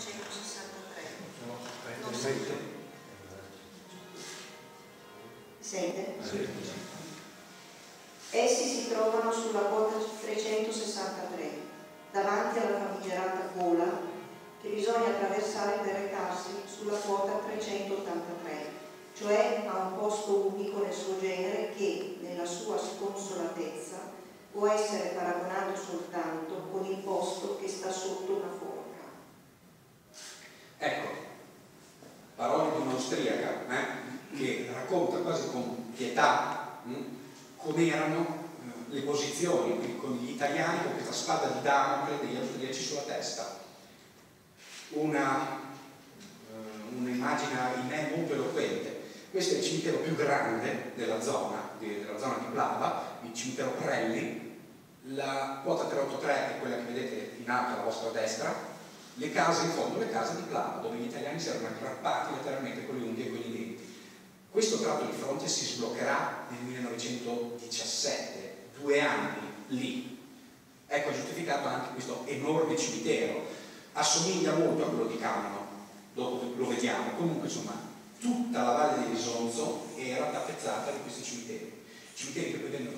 363. Non sente? Sì. Essi si trovano sulla quota 363, davanti alla famigerata gola che bisogna attraversare per recarsi sulla quota 383, cioè a un posto unico nel suo genere che, nella sua sconsolatezza, può essere paragonato soltanto con il posto che sta sotto una forca. Ecco, un'austriaca eh, che racconta quasi con pietà hm, come erano eh, le posizioni, con gli italiani con questa spada di Damocle degli austriaci sulla testa. Eh, un'immagine in me molto eloquente. Questo è il cimitero più grande della zona, della zona di Plava, il cimitero Prelli. La quota 383 è quella che vedete in alto alla vostra destra, le case in fondo, le case di Plava, dove gli italiani si erano aggrappati letteralmente con le unghie e con i denti. Questo tratto di fronte si sbloccherà nel 1917, due anni lì. Ecco giustificato anche questo enorme cimitero. Assomiglia molto a quello di Camino, dopo lo vediamo. Comunque, insomma, tutta la valle di Risonzo era tappezzata di questi cimiteri. Cimiteri che poi vennero